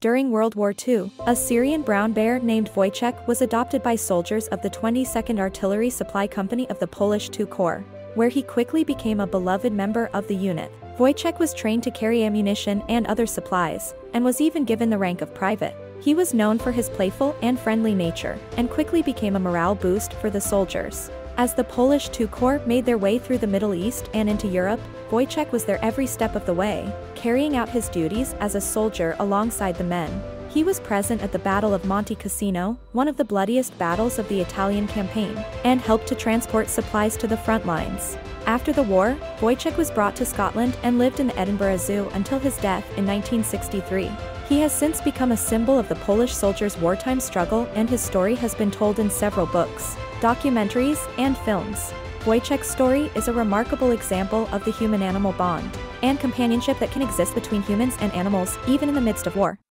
During World War II, a Syrian brown bear named Wojtek was adopted by soldiers of the 22nd Artillery Supply Company of the Polish II Corps, where he quickly became a beloved member of the unit. Wojtek was trained to carry ammunition and other supplies, and was even given the rank of private. He was known for his playful and friendly nature, and quickly became a morale boost for the soldiers. As the Polish Corps made their way through the Middle East and into Europe, Wojtek was there every step of the way, carrying out his duties as a soldier alongside the men. He was present at the Battle of Monte Cassino, one of the bloodiest battles of the Italian campaign, and helped to transport supplies to the front lines. After the war, Wojtek was brought to Scotland and lived in the Edinburgh Zoo until his death in 1963. He has since become a symbol of the Polish soldiers' wartime struggle and his story has been told in several books documentaries, and films. Wojtek's story is a remarkable example of the human-animal bond and companionship that can exist between humans and animals even in the midst of war.